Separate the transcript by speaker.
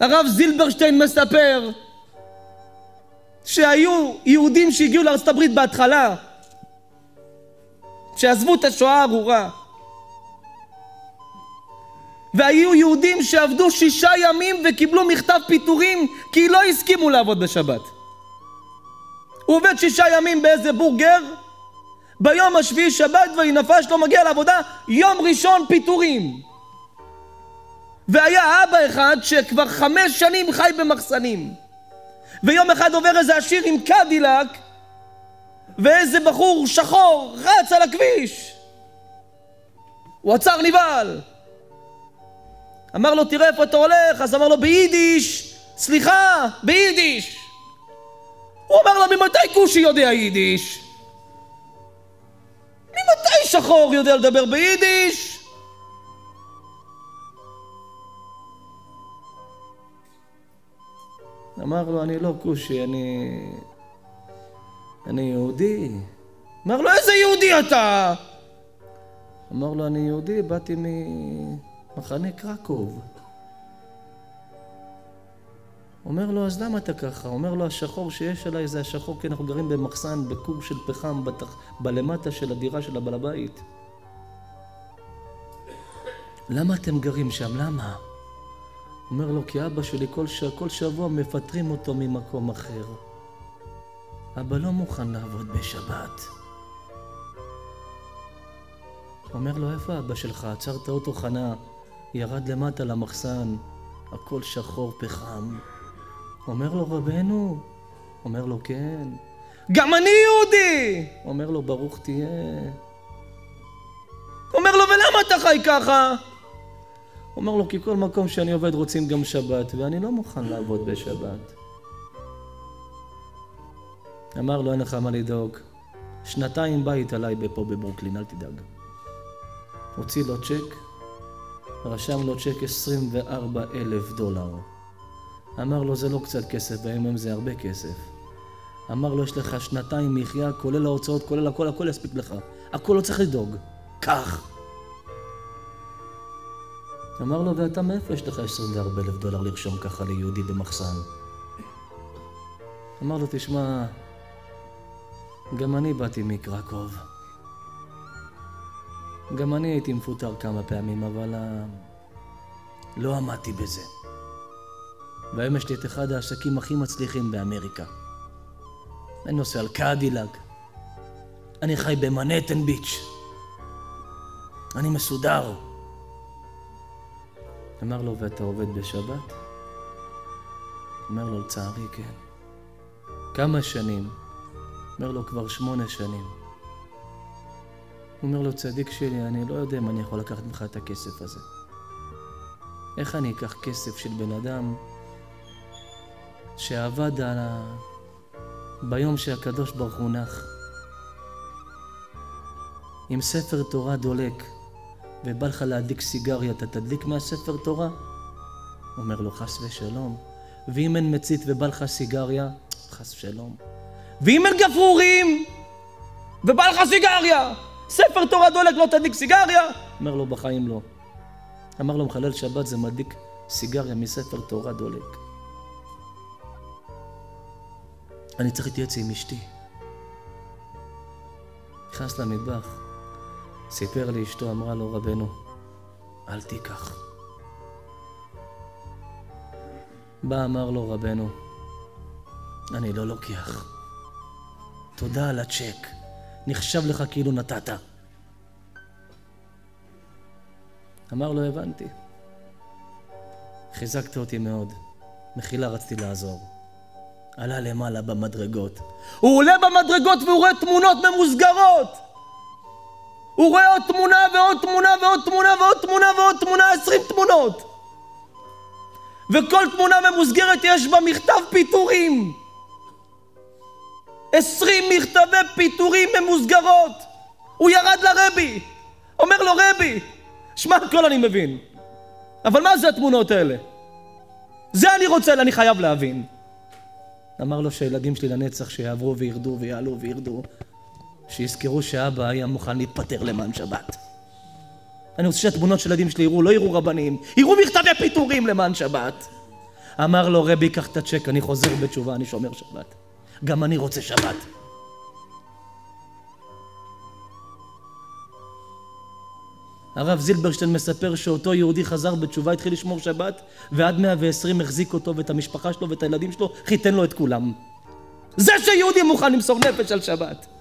Speaker 1: הרב זילברשטיין מספר שהיו יהודים שהגיעו הברית בהתחלה, שעזבו את השואה הארורה. והיו יהודים שעבדו שישה ימים וקיבלו מכתב פיטורים כי לא הסכימו לעבוד בשבת. הוא עובד שישה ימים באיזה בורגר, ביום השביעי שבת ויהי נפש לא מגיע לעבודה, יום ראשון פיטורים. והיה אבא אחד שכבר חמש שנים חי במחסנים. ויום אחד עובר איזה עשיר עם קדילק, ואיזה בחור שחור רץ על הכביש. הוא עצר נבהל. אמר לו, תראה איפה אתה הולך? אז אמר לו, ביידיש, סליחה, ביידיש. הוא אמר לו, ממתי כושי יודע יידיש? ממתי שחור יודע לדבר ביידיש? אמר לו, אני לא כושי, אני... אני יהודי. אמר לו, איזה יהודי אתה? אמר לו, אני יהודי, באתי ממחנה קרקוב. אומר לו, אז למה אתה ככה? אומר לו, השחור שיש עליי זה השחור כי אנחנו גרים במחסן, בקור של פחם, בתח... בלמטה של הדירה של הבעל הבית. למה אתם גרים שם? למה? אומר לו, כי אבא שלי כל, ש... כל שבוע מפטרים אותו ממקום אחר. אבא לא מוכן לעבוד בשבת. אומר לו, איפה אבא שלך? עצר את האוטו חנה, ירד למטה למחסן, הכל שחור פחם. אומר לו, רבנו? אומר לו, כן. גם אני יהודי! אומר לו, ברוך תהיה. אומר לו, ולמה אתה חי ככה? אומר לו, כי כל מקום שאני עובד רוצים גם שבת, ואני לא מוכן לעבוד בשבת. אמר לו, אין לך מה לדאוג. שנתיים בית עליי פה בברוקלין, אל תדאג. הוציא לו צ'ק, רשם לו צ'ק 24 אלף דולר. אמר לו, זה לא קצת כסף, בימים זה הרבה כסף. אמר לו, יש לך שנתיים מחיה, כולל ההוצאות, כולל הכל, הכל יספיק לך. הכל לא צריך לדאוג. קח. אמר לו, ואתה מאיפה יש לך 24 אלף דולר לרשום ככה ליהודי במחסן? אמר לו, תשמע, גם אני באתי מקרקוב. גם אני הייתי מפוטר כמה פעמים, אבל uh, לא עמדתי בזה. והיום יש לי את אחד העסקים הכי מצליחים באמריקה. אני נוסע על קדילג. אני חי במנהטן ביץ'. אני מסודר. אמר לו, ואתה עובד בשבת? אומר לו, לצערי כן. כמה שנים? אומר לו, כבר שמונה שנים. הוא אומר לו, צדיק שלי, אני לא יודע אם אני יכול לקחת ממך את הכסף הזה. איך אני אקח כסף של בן אדם שעבד על ה... ביום שהקדוש ברוך הוא נח. אם ספר תורה דולק ובא לך להדליק סיגריה, אתה תדליק מהספר תורה? אומר לו, חס ושלום. ואם אין מצית ובא לך סיגריה, חס ושלום. ואם אין גפרורים ובא לך סיגריה, ספר תורה דולק לא תדליק סיגריה? אומר לו, בחיים לא. אמר לו, מחלל שבת זה מדליק סיגריה מספר תורה דולק. אני צריך להתייעץ עם אשתי. נכנס למטבח, סיפר לאשתו, אמרה לו, רבנו, אל תיקח. בא, אמר לו רבנו, אני לא לוקח. תודה על הצ'ק, נחשב לך כאילו נתת. אמר לו, הבנתי. חיזקת אותי מאוד. מחילה, רציתי לעזור. עלה למעלה במדרגות. הוא עולה במדרגות והוא רואה תמונות ממוסגרות. הוא רואה עוד תמונה ועוד תמונה ועוד תמונה ועוד תמונה ועוד תמונה, עשרים תמונות. וכל תמונה ממוסגרת יש בה מכתב פיטורים. עשרים מכתבי פיטורים ממוסגרות. הוא ירד לרבי, אומר לו רבי, שמע הכל אני מבין, אבל מה זה התמונות האלה? זה אני רוצה, אני חייב להבין. אמר לו שהילדים שלי לנצח שיעברו וירדו ויעלו וירדו, שיזכרו שאבא היה מוכן להתפטר למען שבת. אני רוצה שהתמונות של הילדים שלי יראו, לא יראו רבנים, יראו מכתבי פיטורים למען שבת. אמר לו, רבי, קח את הצ'ק, אני חוזר בתשובה, אני שומר שבת. גם אני רוצה שבת. הרב זילברשטיין מספר שאותו יהודי חזר בתשובה, התחיל לשמור שבת, ועד 120 החזיק אותו ואת המשפחה שלו ואת הילדים שלו, חיתן לו את כולם. זה שיהודי מוכן למסור נפש על שבת.